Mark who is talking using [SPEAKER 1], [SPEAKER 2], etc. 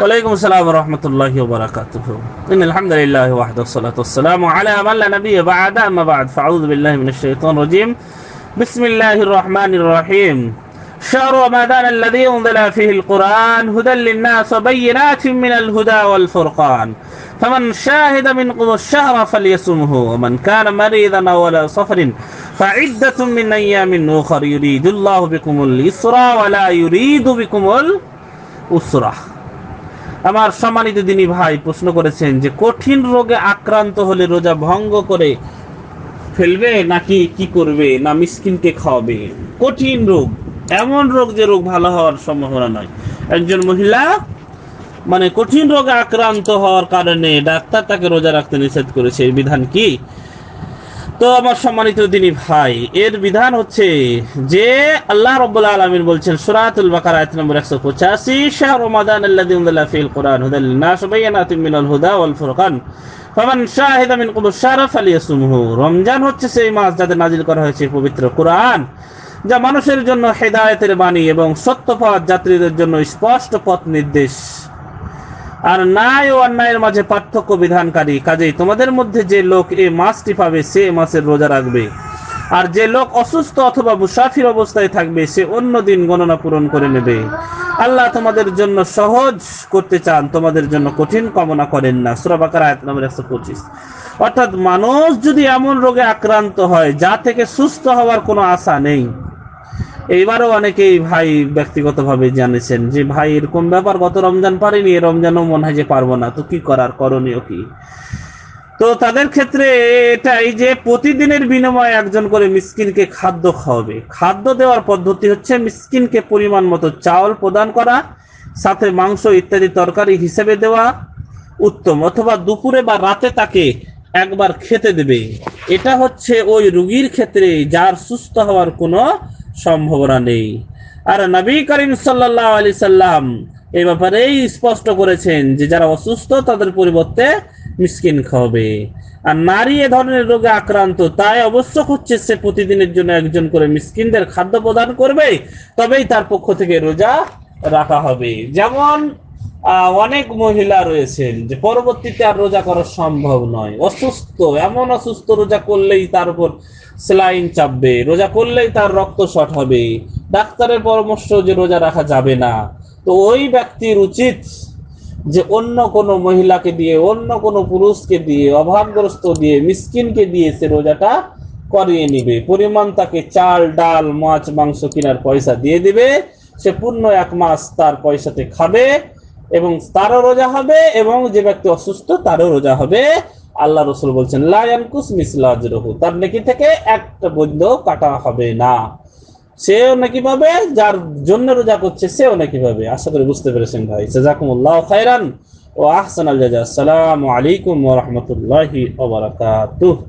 [SPEAKER 1] وعليكم السلام ورحمة الله وبركاته. إن الحمد لله وحده والصلاة والسلام على من لا نبي بعد. أما بعد فأعوذ بالله من الشيطان الرجيم. بسم الله الرحمن الرحيم. شهر رمضان الذي أنزل فيه القرآن هدى للناس وبينات من الهدى والفرقان. فمن شاهد منكم الشهر فليصمه ومن كان مريضا أو على سفر فعدة من أيام أخر يريد الله بكم اليسر ولا يريد بكم الأسرة. আমার সম্মানিত দিনী ভাই প্রশ্ন করেছেন যে, কঠিন রোগে আক্রান্ত হলে রোজা ভঙ্গ করে ফেলবে নাকি কি করবে না মিসকিনকে খাওয়াবে? কঠিন রোগ, এমন রোগ যে রোগ ভালো হওয়ার সম্ভাবনা নয় একজন মহিলা মানে কঠিন রোগে আক্রান্ত হওয়ার কারণে ডাক্তার তাকে রোজা রাখতে নিষেধ করেছে। বিধান কি? তো আমার সম্মানিত দিনী ভাই, এর বিধান হচ্ছে যে আল্লাহ রাব্বুল আলামিন বলছেন, সূরাতুল বাকারা, আয়াত নম্বর 185 শাহরু রমাদান আল্লাযী উনজিলা ফীল কুরআন হুদাল লিন-নাস ওয়া বায়ানাতিন মিনাল হুদা ওয়াল ফুরকান, ফামান শাহিদা মিনকুম আশ-শাহরা ফালিয়াসুমহু। রমজান হচ্ছে সেই মাস যাতে নাজিল করা হয়েছে পবিত্র কুরআন, যা মানুষের জন্য হেদায়তের বাণী এবং সত্যপথ যাত্রীদের জন্য স্পষ্ট পথ নির্দেশ। আর ন্যায় ও অন্যায়ের মাঝে পার্থক্য বিধানকারী। কাজেই তোমাদের মধ্যে যে লোক এই মাসটি পাবে, সে এ মাসের রোজা রাখবে। আর যে লোক অসুস্থ অথবা মুসাফির অবস্থায় থাকবে, সে অন্য দিন গণনা পূরণ করে নেবে। আল্লাহ তোমাদের জন্য সহজ করতে চান, তোমাদের জন্য কঠিন কামনা করেন না। সুরাবাকার আয়াত নম্বর একশো পঁচিশ। অর্থাৎ মানুষ যদি এমন রোগে আক্রান্ত হয়, যা থেকে সুস্থ হওয়ার কোনো আশা নেই এইবারও অনেকেই ভাই ব্যক্তিগতভাবে জানেছেন যে ভাই এরকম ব্যাপার? গত রমজান পারিনি রমজানও মনে হয় যে পারব না। তো কি করার? করণীয় কি? তো তাদের ক্ষেত্রে এটাই যে, প্রতিদিনের বিনিময়ে একজন করে মিসকিনকে খাদ্য খাওয়াবে। খাদ্য দেওয়ার পদ্ধতি হচ্ছে মিসকিনকে পরিমাণ মতো চাউল প্রদান করা, সাথে মাংস ইত্যাদি তরকারি হিসেবে দেওয়া উত্তম, অথবা দুপুরে বা রাতে তাকে একবার খেতে দেবে। এটা হচ্ছে ওই রুগীর ক্ষেত্রে যার সুস্থ হওয়ার কোনো সম্ভাবনা নেই। আর নবী করিম সাল্লাহ আলি সাল্লাম এই ব্যাপারেই স্পষ্ট করেছেন যে যারা অসুস্থ, তাদের পরিবর্তে মিসকিন খাবে আর নারী এ ধরনের রোগে আক্রান্ত, তাই অবশ্য হচ্ছে সে প্রতিদিনের জন্য একজন করে মিসকিনদের খাদ্য প্রদান করবে, তবেই তার পক্ষ থেকে রোজা রাখা হবে। যেমন অনেক মহিলা রয়েছেন যে পরবর্তীতে আর রোজা করা সম্ভব নয়। অসুস্থ, এমন অসুস্থ রোজা করলেই তার উপর সেলাইন চাপবে, রোজা করলেই তার রক্ত শট হবে। ডাক্তারের পরামর্শ যে রোজা রাখা যাবে না। তো ওই ব্যক্তির উচিত যে অন্য কোনো মহিলাকে দিয়ে, অন্য কোনো পুরুষকে দিয়ে, অভাবগ্রস্ত দিয়ে, মিসকিনকে দিয়ে সে রোজাটা করিয়ে নিবে। পরিমাণ তাকে চাল, ডাল, মাছ, মাংস কেনার পয়সা দিয়ে দিবে। সে পূর্ণ এক মাস তার পয়সাতে খাবে। এবং তারও রোজা হবে এবং যে ব্যক্তি অসুস্থ তারও রোজা হবে। আল্লাহ রসুল বলছেন লায়ানকুস মিসলাজরহু তার নাকি থেকে একটা বৈধ কাটা হবে না। সেও নাকি পাবে, যার জন্য রোজা করছে সেও নাকি পাবে। আশা করি বুঝতে পেরেছেন ভাই। জাজাকুমুল্লাহ খাইরান ও আহসান আল জাজা আসসালামু আলাইকুম ওয়া রাহমাতুল্লাহি ওয়া বারাকাতুহু।